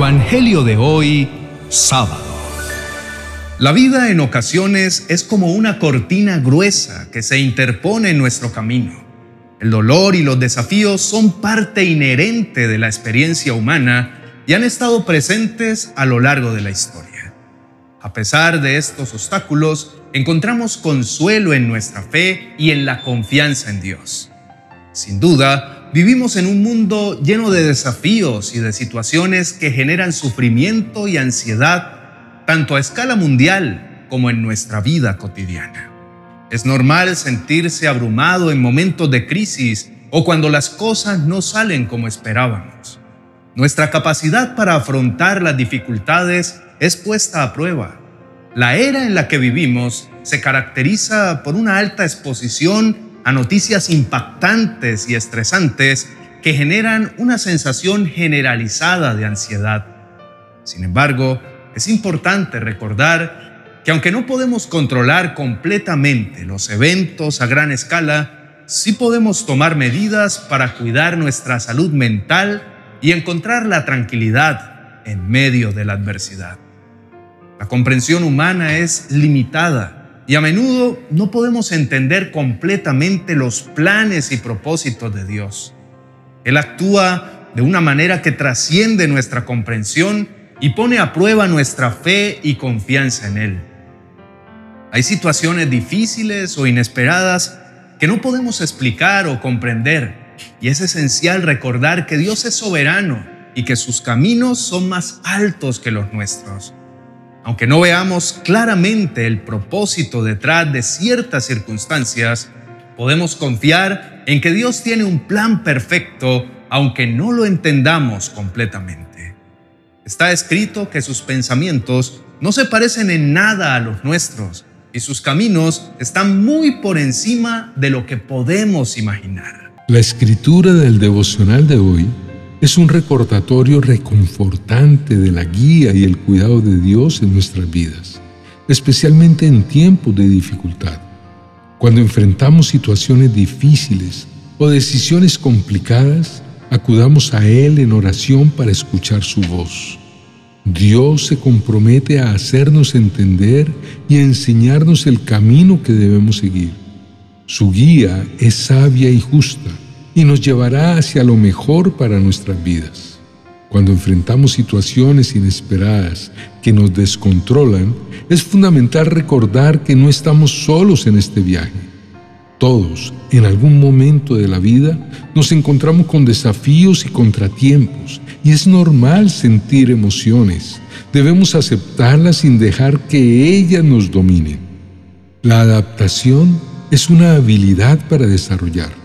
Evangelio de hoy, sábado. La vida en ocasiones es como una cortina gruesa que se interpone en nuestro camino. El dolor y los desafíos son parte inherente de la experiencia humana y han estado presentes a lo largo de la historia. A pesar de estos obstáculos, encontramos consuelo en nuestra fe y en la confianza en Dios. Sin duda, vivimos en un mundo lleno de desafíos y de situaciones que generan sufrimiento y ansiedad, tanto a escala mundial como en nuestra vida cotidiana. Es normal sentirse abrumado en momentos de crisis o cuando las cosas no salen como esperábamos. Nuestra capacidad para afrontar las dificultades es puesta a prueba. La era en la que vivimos se caracteriza por una alta exposición a noticias impactantes y estresantes que generan una sensación generalizada de ansiedad. Sin embargo, es importante recordar que aunque no podemos controlar completamente los eventos a gran escala, sí podemos tomar medidas para cuidar nuestra salud mental y encontrar la tranquilidad en medio de la adversidad. La comprensión humana es limitada y a menudo no podemos entender completamente los planes y propósitos de Dios. Él actúa de una manera que trasciende nuestra comprensión y pone a prueba nuestra fe y confianza en Él. Hay situaciones difíciles o inesperadas que no podemos explicar o comprender y es esencial recordar que Dios es soberano y que sus caminos son más altos que los nuestros. Aunque no veamos claramente el propósito detrás de ciertas circunstancias, podemos confiar en que Dios tiene un plan perfecto, aunque no lo entendamos completamente. Está escrito que sus pensamientos no se parecen en nada a los nuestros y sus caminos están muy por encima de lo que podemos imaginar. La escritura del devocional de hoy es un recordatorio reconfortante de la guía y el cuidado de Dios en nuestras vidas, especialmente en tiempos de dificultad. Cuando enfrentamos situaciones difíciles o decisiones complicadas, acudamos a Él en oración para escuchar su voz. Dios se compromete a hacernos entender y a enseñarnos el camino que debemos seguir. Su guía es sabia y justa y nos llevará hacia lo mejor para nuestras vidas. Cuando enfrentamos situaciones inesperadas que nos descontrolan, es fundamental recordar que no estamos solos en este viaje. Todos, en algún momento de la vida, nos encontramos con desafíos y contratiempos, y es normal sentir emociones. Debemos aceptarlas sin dejar que ellas nos dominen. La adaptación es una habilidad para desarrollar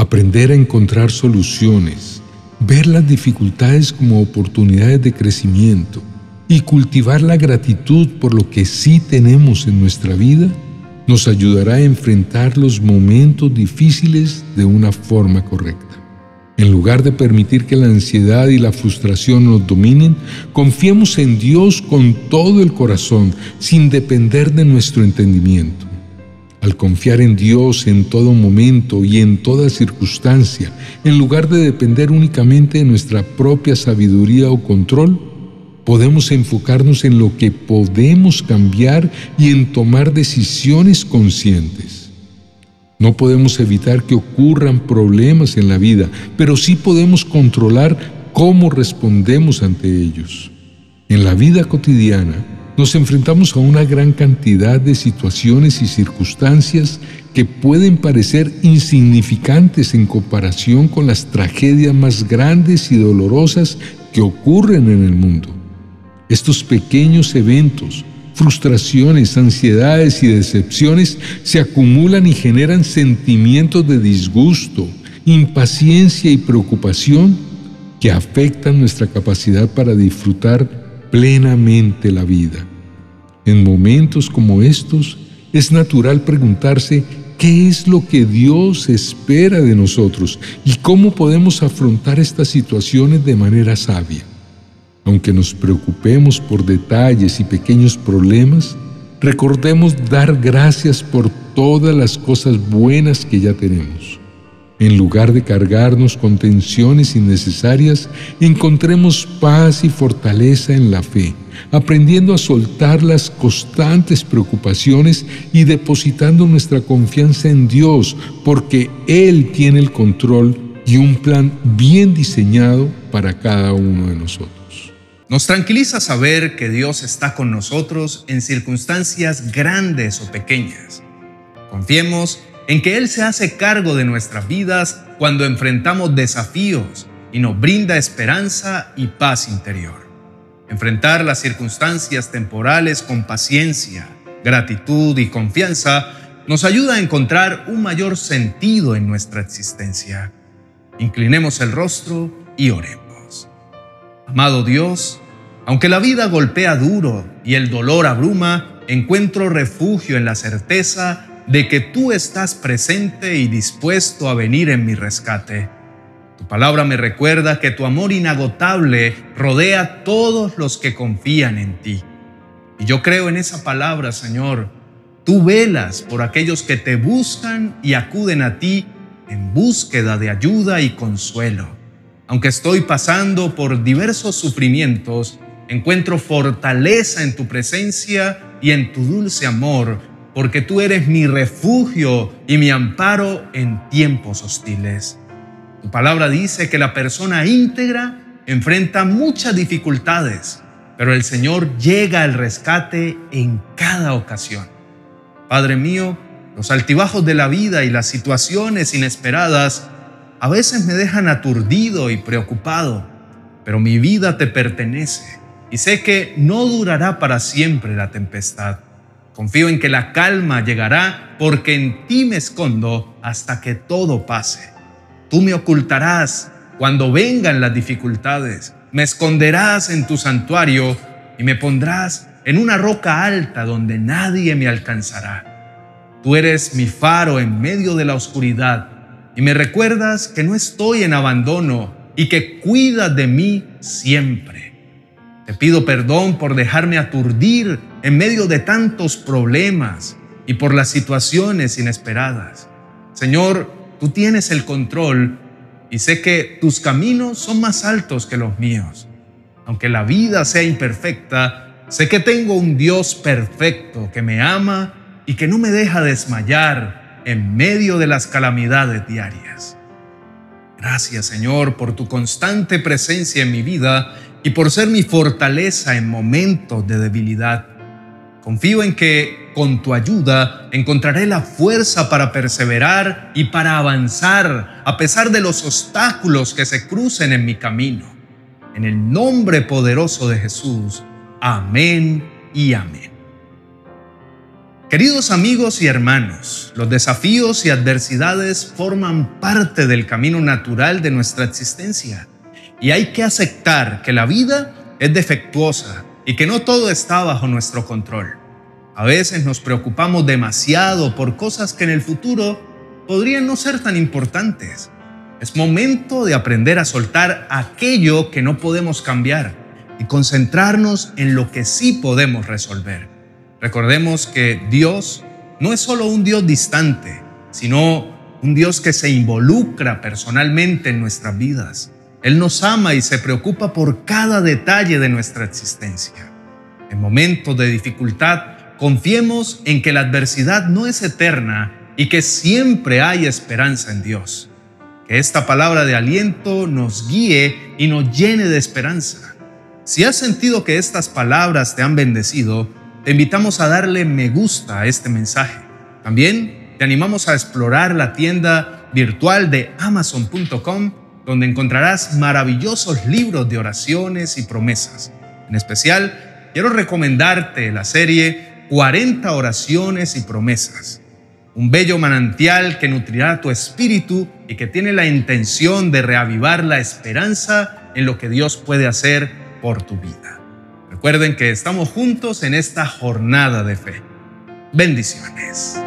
aprender a encontrar soluciones, ver las dificultades como oportunidades de crecimiento y cultivar la gratitud por lo que sí tenemos en nuestra vida, nos ayudará a enfrentar los momentos difíciles de una forma correcta. En lugar de permitir que la ansiedad y la frustración nos dominen, confiemos en Dios con todo el corazón, sin depender de nuestro entendimiento. Al confiar en Dios en todo momento y en toda circunstancia, en lugar de depender únicamente de nuestra propia sabiduría o control, podemos enfocarnos en lo que podemos cambiar y en tomar decisiones conscientes. No podemos evitar que ocurran problemas en la vida, pero sí podemos controlar cómo respondemos ante ellos. En la vida cotidiana, nos enfrentamos a una gran cantidad de situaciones y circunstancias que pueden parecer insignificantes en comparación con las tragedias más grandes y dolorosas que ocurren en el mundo. Estos pequeños eventos, frustraciones, ansiedades y decepciones se acumulan y generan sentimientos de disgusto, impaciencia y preocupación que afectan nuestra capacidad para disfrutar plenamente la vida. En momentos como estos, es natural preguntarse qué es lo que Dios espera de nosotros y cómo podemos afrontar estas situaciones de manera sabia. Aunque nos preocupemos por detalles y pequeños problemas, recordemos dar gracias por todas las cosas buenas que ya tenemos. En lugar de cargarnos con tensiones innecesarias, encontremos paz y fortaleza en la fe, aprendiendo a soltar las constantes preocupaciones y depositando nuestra confianza en Dios, porque Él tiene el control y un plan bien diseñado para cada uno de nosotros. Nos tranquiliza saber que Dios está con nosotros en circunstancias grandes o pequeñas. Confiemos en que Él se hace cargo de nuestras vidas cuando enfrentamos desafíos y nos brinda esperanza y paz interior. Enfrentar las circunstancias temporales con paciencia, gratitud y confianza nos ayuda a encontrar un mayor sentido en nuestra existencia. Inclinemos el rostro y oremos. Amado Dios, aunque la vida golpea duro y el dolor abruma, encuentro refugio en la certeza de que tú estás presente y dispuesto a venir en mi rescate. Tu palabra me recuerda que tu amor inagotable rodea a todos los que confían en ti. Y yo creo en esa palabra, Señor. Tú velas por aquellos que te buscan y acuden a ti en búsqueda de ayuda y consuelo. Aunque estoy pasando por diversos sufrimientos, encuentro fortaleza en tu presencia y en tu dulce amor porque tú eres mi refugio y mi amparo en tiempos hostiles. Tu palabra dice que la persona íntegra enfrenta muchas dificultades, pero el Señor llega al rescate en cada ocasión. Padre mío, los altibajos de la vida y las situaciones inesperadas a veces me dejan aturdido y preocupado, pero mi vida te pertenece y sé que no durará para siempre la tempestad. Confío en que la calma llegará porque en ti me escondo hasta que todo pase. Tú me ocultarás cuando vengan las dificultades, me esconderás en tu santuario y me pondrás en una roca alta donde nadie me alcanzará. Tú eres mi faro en medio de la oscuridad y me recuerdas que no estoy en abandono y que cuidas de mí siempre. Te pido perdón por dejarme aturdir en medio de tantos problemas y por las situaciones inesperadas. Señor, tú tienes el control y sé que tus caminos son más altos que los míos. Aunque la vida sea imperfecta, sé que tengo un Dios perfecto que me ama y que no me deja desmayar en medio de las calamidades diarias. Gracias Señor por tu constante presencia en mi vida y por ser mi fortaleza en momentos de debilidad. Confío en que con tu ayuda encontraré la fuerza para perseverar y para avanzar a pesar de los obstáculos que se crucen en mi camino. En el nombre poderoso de Jesús. Amén y amén. Queridos amigos y hermanos, los desafíos y adversidades forman parte del camino natural de nuestra existencia y hay que aceptar que la vida es defectuosa y que no todo está bajo nuestro control. A veces nos preocupamos demasiado por cosas que en el futuro podrían no ser tan importantes. Es momento de aprender a soltar aquello que no podemos cambiar y concentrarnos en lo que sí podemos resolver. Recordemos que Dios no es solo un Dios distante, sino un Dios que se involucra personalmente en nuestras vidas. Él nos ama y se preocupa por cada detalle de nuestra existencia. En momentos de dificultad, confiemos en que la adversidad no es eterna y que siempre hay esperanza en Dios. Que esta palabra de aliento nos guíe y nos llene de esperanza. Si has sentido que estas palabras te han bendecido, te invitamos a darle me gusta a este mensaje. También te animamos a explorar la tienda virtual de amazon.com donde encontrarás maravillosos libros de oraciones y promesas. En especial, quiero recomendarte la serie 40 oraciones y promesas, un bello manantial que nutrirá tu espíritu y que tiene la intención de reavivar la esperanza en lo que Dios puede hacer por tu vida. Recuerden que estamos juntos en esta jornada de fe. Bendiciones.